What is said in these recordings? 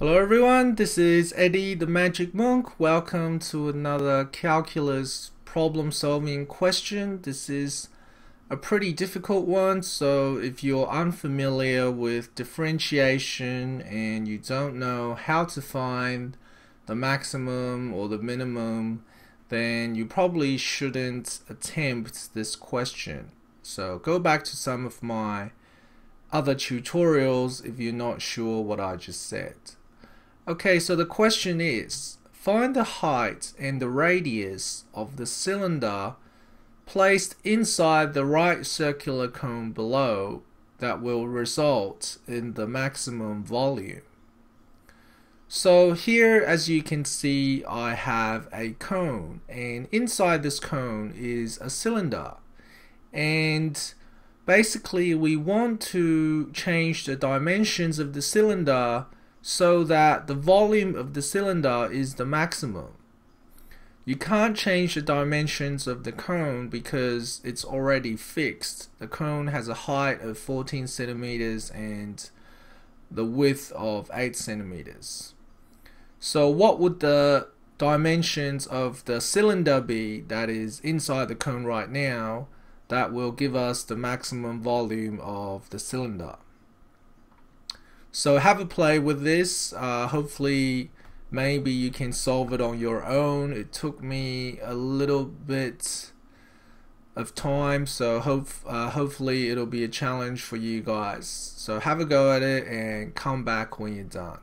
Hello everyone, this is Eddie the Magic Monk. Welcome to another calculus problem solving question. This is a pretty difficult one, so if you're unfamiliar with differentiation and you don't know how to find the maximum or the minimum, then you probably shouldn't attempt this question. So go back to some of my other tutorials if you're not sure what I just said. Okay, so the question is, find the height and the radius of the cylinder placed inside the right circular cone below that will result in the maximum volume. So here, as you can see, I have a cone and inside this cone is a cylinder. And basically we want to change the dimensions of the cylinder so that the volume of the cylinder is the maximum. You can't change the dimensions of the cone because it's already fixed. The cone has a height of 14 centimeters and the width of 8 centimeters. So what would the dimensions of the cylinder be that is inside the cone right now that will give us the maximum volume of the cylinder? So have a play with this. Uh, hopefully, maybe you can solve it on your own. It took me a little bit of time, so hope uh, hopefully it'll be a challenge for you guys. So have a go at it and come back when you're done.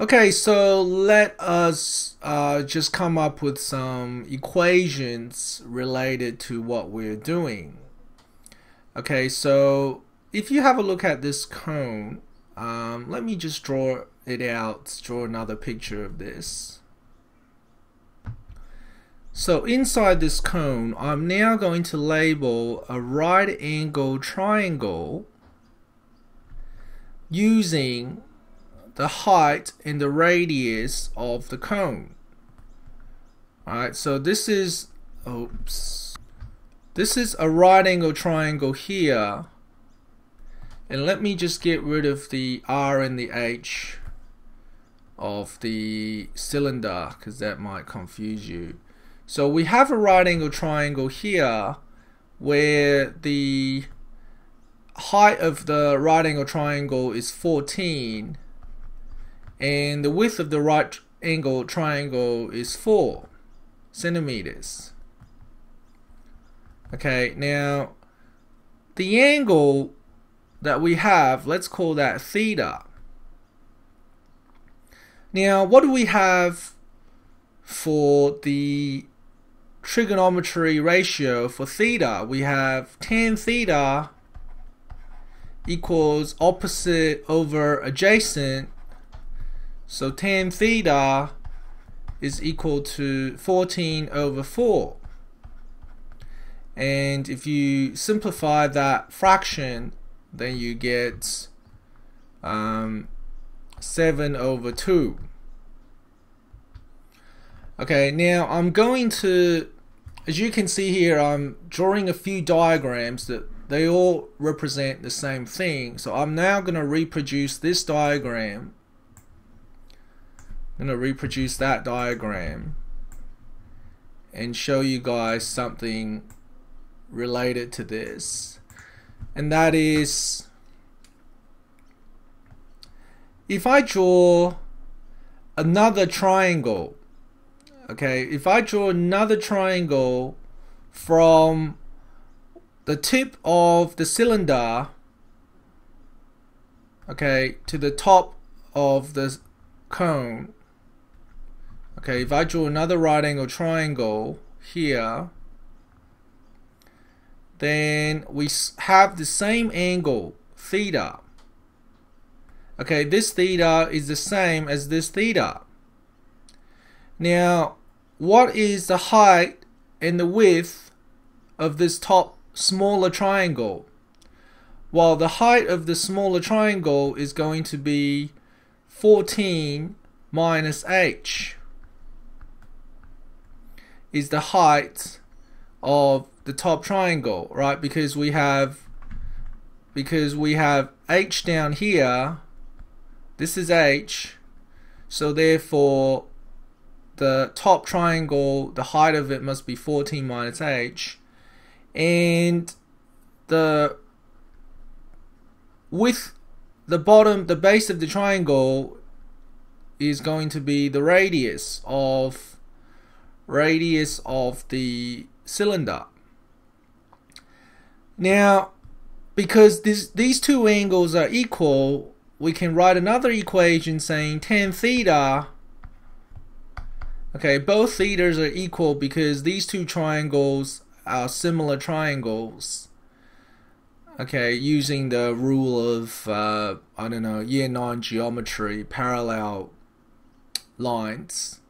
Okay, so let us uh, just come up with some equations related to what we're doing. Okay, so if you have a look at this cone, um, let me just draw it out, draw another picture of this. So inside this cone, I'm now going to label a right angle triangle using the height and the radius of the cone. Alright, so this is, oops, this is a right angle triangle here and let me just get rid of the R and the H of the cylinder because that might confuse you. So we have a right angle triangle here where the height of the right angle triangle is 14 and the width of the right angle triangle is 4 centimeters. Okay, now the angle that we have, let's call that theta. Now, what do we have for the trigonometry ratio for theta? We have tan theta equals opposite over adjacent. So tan theta is equal to 14 over 4. And if you simplify that fraction, then you get um, 7 over 2. Okay, now I'm going to, as you can see here, I'm drawing a few diagrams that they all represent the same thing. So I'm now going to reproduce this diagram. I'm going to reproduce that diagram and show you guys something related to this and that is if I draw another triangle okay if I draw another triangle from the tip of the cylinder okay to the top of the cone okay if I draw another right angle triangle here then we have the same angle, theta. Okay, this theta is the same as this theta. Now, what is the height and the width of this top smaller triangle? Well, the height of the smaller triangle is going to be 14 minus h is the height of the top triangle, right? Because we have because we have h down here this is h. So therefore, the top triangle, the height of it must be 14 minus h. And the width, the bottom, the base of the triangle is going to be the radius of radius of the cylinder. Now, because this, these two angles are equal, we can write another equation saying tan theta okay both thetas are equal because these two triangles are similar triangles okay using the rule of uh, I don't know year 9 geometry parallel lines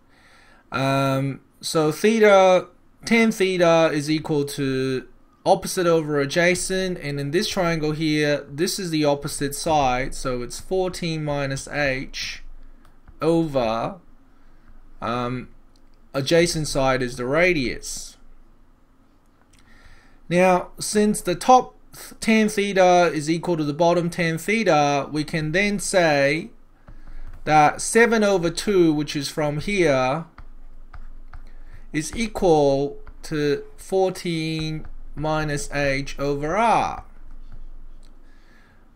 um, so theta tan theta is equal to opposite over adjacent and in this triangle here this is the opposite side so it's 14 minus h over um, adjacent side is the radius. Now since the top tan theta is equal to the bottom tan theta we can then say that 7 over 2 which is from here is equal to 14 minus h over r.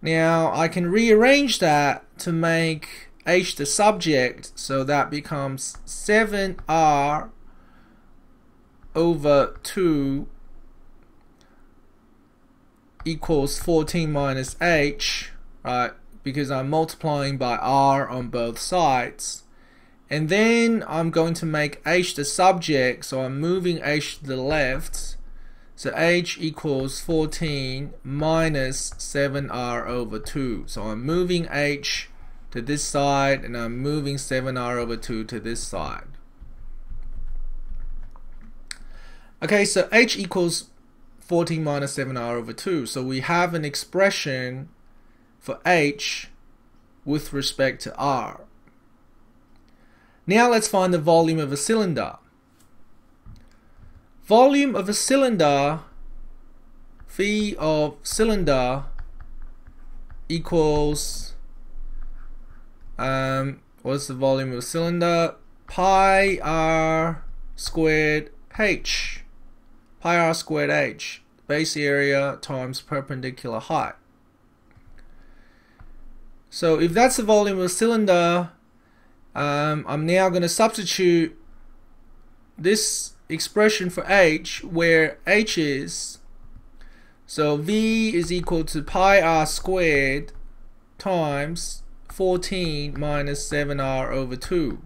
Now I can rearrange that to make h the subject so that becomes 7r over 2 equals 14 minus h right because I'm multiplying by r on both sides and then I'm going to make h the subject so I'm moving h to the left so h equals 14 minus 7r over 2. So I'm moving h to this side and I'm moving 7r over 2 to this side. Okay, so h equals 14 minus 7r over 2. So we have an expression for h with respect to r. Now let's find the volume of a cylinder. Volume of a cylinder, V of cylinder equals, um, what's the volume of a cylinder? Pi r squared h. Pi r squared h. Base area times perpendicular height. So if that's the volume of a cylinder, um, I'm now going to substitute this expression for h where h is so v is equal to pi r squared times 14 minus 7r over 2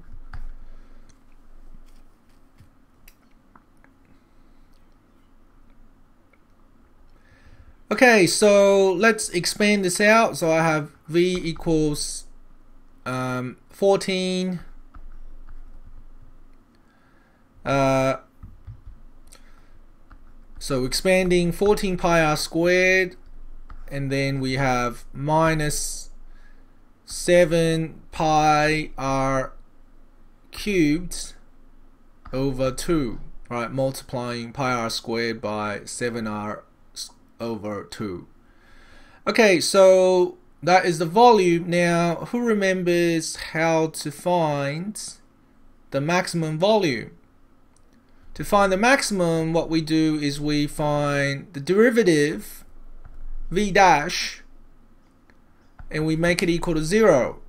Okay, so let's expand this out. So I have v equals um, 14 uh, so expanding 14 pi r squared and then we have minus 7 pi r cubed over 2 right? Multiplying pi r squared by 7r over 2 okay so that is the volume now who remembers how to find the maximum volume to find the maximum, what we do is we find the derivative v dash and we make it equal to zero.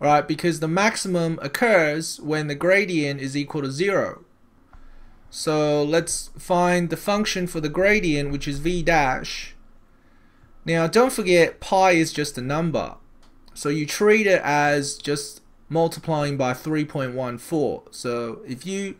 Right, because the maximum occurs when the gradient is equal to zero. So let's find the function for the gradient, which is v dash. Now don't forget pi is just a number. So you treat it as just multiplying by 3.14. So if you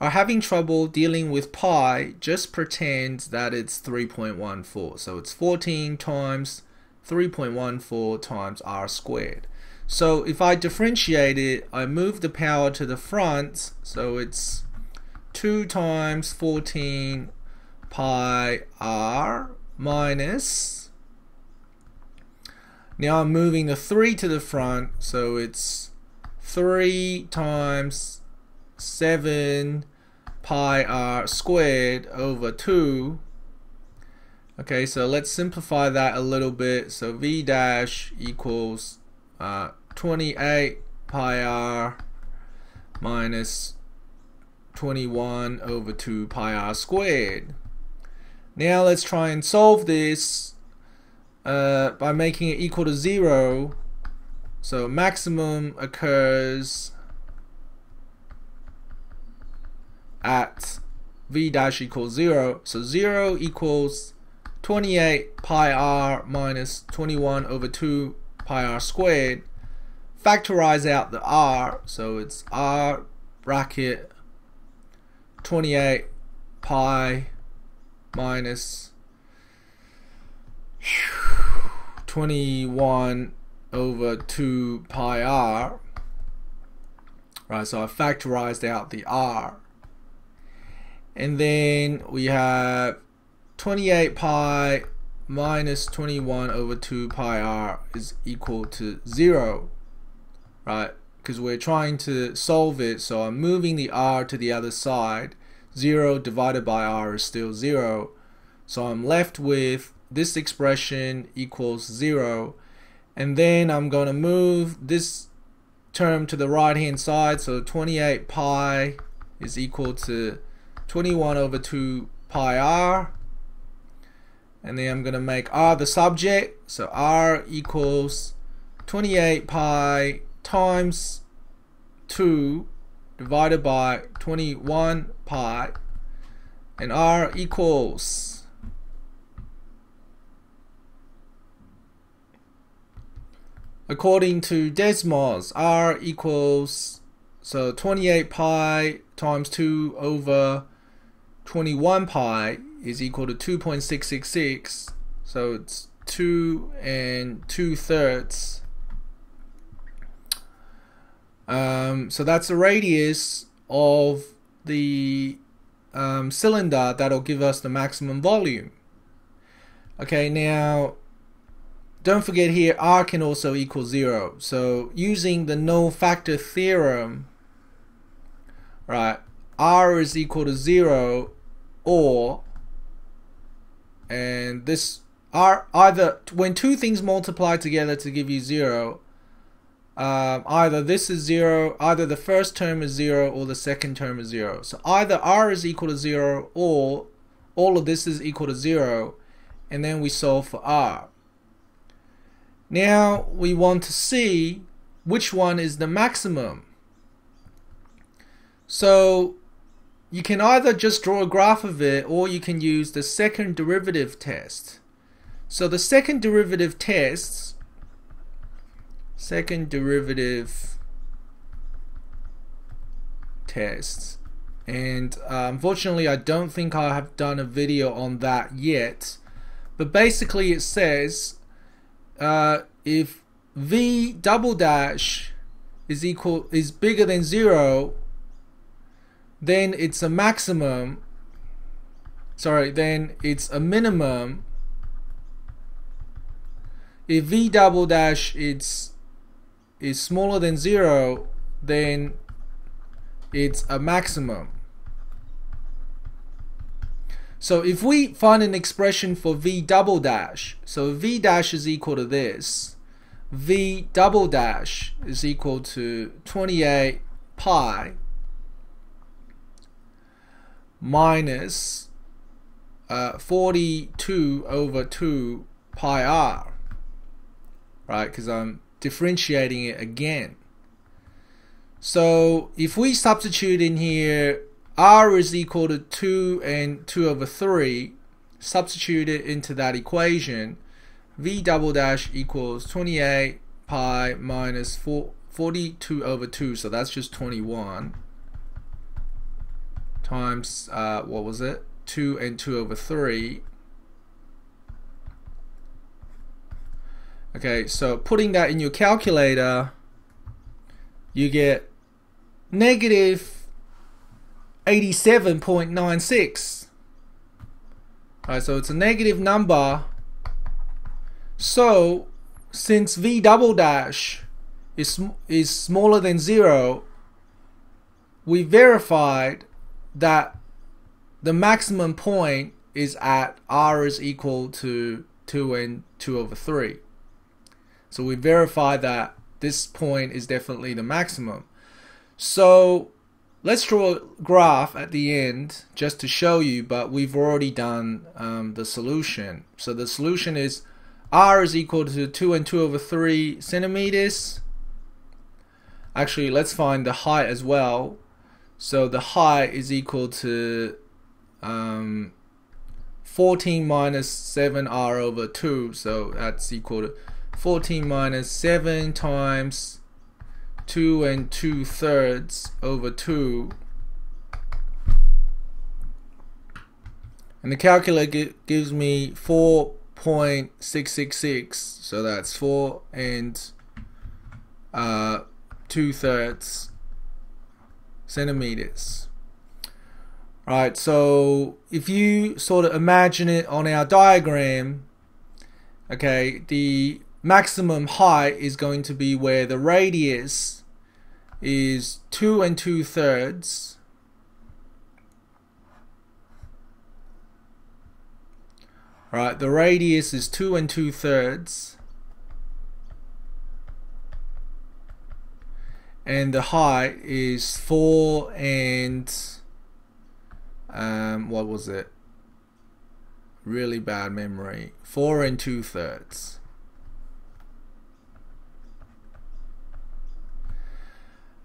are having trouble dealing with pi, just pretend that it's 3.14. So it's 14 times 3.14 times r squared. So if I differentiate it, I move the power to the front, so it's 2 times 14 pi r minus, now I'm moving the 3 to the front, so it's 3 times 7 pi r squared over 2 okay so let's simplify that a little bit. So v dash equals uh, 28 pi r minus 21 over 2 pi r squared. Now let's try and solve this uh, by making it equal to 0. So maximum occurs at v dash equals 0. So 0 equals 28 pi r minus 21 over 2 pi r squared. Factorize out the r, so it's r bracket 28 pi minus 21 over 2 pi r. Right, so I factorized out the r. And then we have 28 pi minus 21 over 2 pi r is equal to 0. Right, because we're trying to solve it, so I'm moving the r to the other side. 0 divided by r is still 0. So I'm left with this expression equals 0. And then I'm going to move this term to the right hand side. So 28 pi is equal to 21 over 2 pi r. And then I'm going to make r the subject. So r equals 28 pi times 2 divided by 21 pi and r equals according to Desmos r equals so 28 pi times 2 over 21 pi is equal to 2.666 so it's 2 and 2 thirds um, so that's the radius of the um, cylinder that'll give us the maximum volume. Okay, now don't forget here R can also equal zero. So using the null factor theorem, right, R is equal to zero or and this R either when two things multiply together to give you zero um, either this is zero, either the first term is zero or the second term is zero. So either r is equal to zero or all of this is equal to zero, and then we solve for r. Now we want to see which one is the maximum. So you can either just draw a graph of it or you can use the second derivative test. So the second derivative tests second derivative tests and uh, unfortunately I don't think I have done a video on that yet but basically it says uh, if v double dash is equal is bigger than zero then it's a maximum sorry then it's a minimum if v double dash it's is smaller than zero, then it's a maximum. So if we find an expression for v double dash, so v dash is equal to this, v double dash is equal to 28 pi minus uh, 42 over 2 pi r, right? Because I'm differentiating it again. So if we substitute in here r is equal to 2 and 2 over 3, substitute it into that equation, v double dash equals 28 pi minus 4, 42 over 2, so that's just 21, times, uh, what was it, 2 and 2 over 3, Okay, so putting that in your calculator, you get negative 87.96. Alright, so it's a negative number. So, since V double dash is, is smaller than zero, we verified that the maximum point is at R is equal to 2 and 2 over 3. So we verify that this point is definitely the maximum. So let's draw a graph at the end just to show you, but we've already done um, the solution. So the solution is r is equal to 2 and 2 over 3 centimeters. Actually, let's find the height as well. So the height is equal to um, 14 minus 7r over 2. So that's equal to 14 minus 7 times 2 and 2 thirds over 2. And the calculator gives me 4.666. So that's 4 and uh, 2 thirds centimeters. Right, so if you sort of imagine it on our diagram, okay, the maximum height is going to be where the radius is 2 and 2 thirds. Right the radius is 2 and 2 thirds. And the height is 4 and um, what was it? Really bad memory. 4 and 2 thirds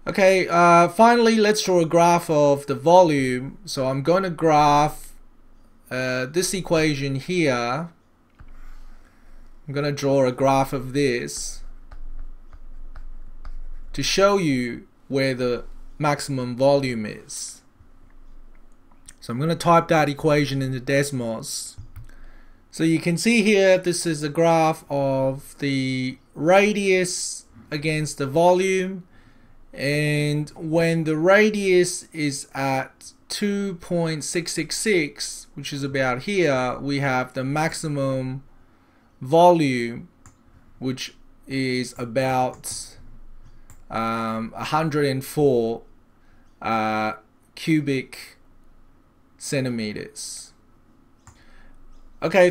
Okay, uh, finally, let's draw a graph of the volume. So I'm going to graph uh, this equation here. I'm going to draw a graph of this to show you where the maximum volume is. So I'm going to type that equation into Desmos. So you can see here, this is a graph of the radius against the volume and when the radius is at 2.666 which is about here we have the maximum volume which is about um, 104 uh, cubic centimeters. Okay